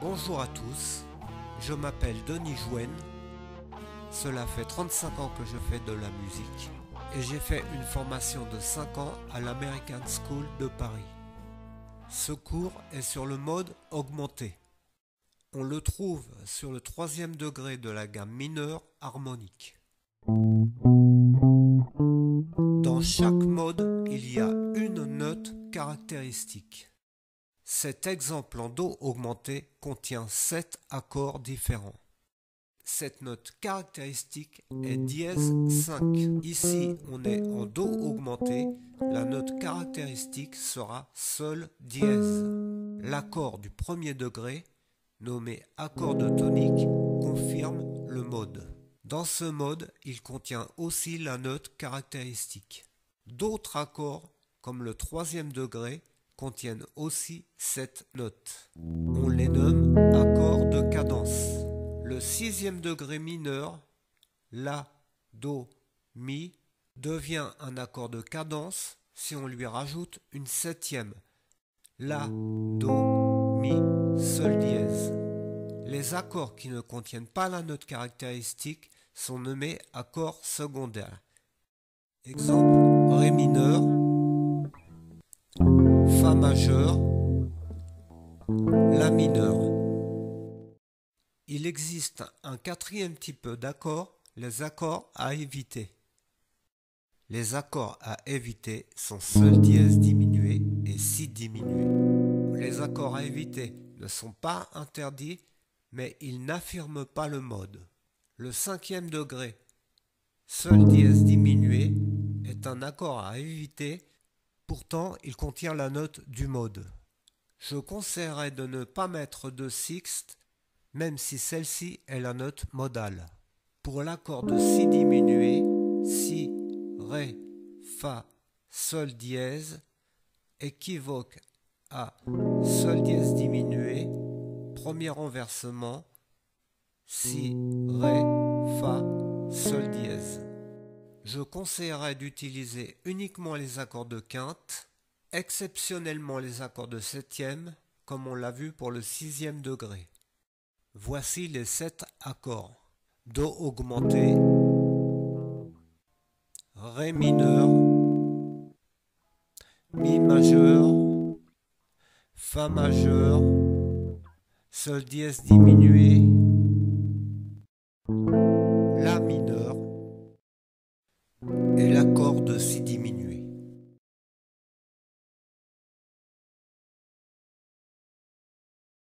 Bonjour à tous, je m'appelle Denis Jouen. Cela fait 35 ans que je fais de la musique et j'ai fait une formation de 5 ans à l'American School de Paris. Ce cours est sur le mode augmenté. On le trouve sur le troisième degré de la gamme mineure harmonique. Dans chaque mode, il y a une note caractéristique. Cet exemple en Do augmenté contient 7 accords différents. Cette note caractéristique est dièse 5. Ici, on est en Do augmenté. La note caractéristique sera Sol dièse. L'accord du premier degré, nommé accord de tonique, confirme le mode. Dans ce mode, il contient aussi la note caractéristique. D'autres accords, comme le troisième degré, contiennent aussi cette note. On les nomme accords de cadence. Le sixième degré mineur, La, Do, Mi, devient un accord de cadence si on lui rajoute une septième. La, Do, Mi, Sol dièse. Les accords qui ne contiennent pas la note caractéristique sont nommés accords secondaires. Exemple, Ré mineur, Il existe un quatrième type d'accords, les accords à éviter. Les accords à éviter sont Sol dièse diminué et Si diminué. Les accords à éviter ne sont pas interdits, mais ils n'affirment pas le mode. Le cinquième degré, Sol dièse diminué, est un accord à éviter, pourtant il contient la note du mode. Je conseillerais de ne pas mettre de sixte, même si celle-ci est la note modale. Pour l'accord de Si diminué, Si, Ré, Fa, Sol dièse, équivoque à Sol dièse diminué, premier renversement, Si, Ré, Fa, Sol dièse. Je conseillerais d'utiliser uniquement les accords de quinte, exceptionnellement les accords de septième, comme on l'a vu pour le sixième degré. Voici les sept accords. Do augmenté, Ré mineur, Mi majeur, Fa majeur, Sol dièse diminué,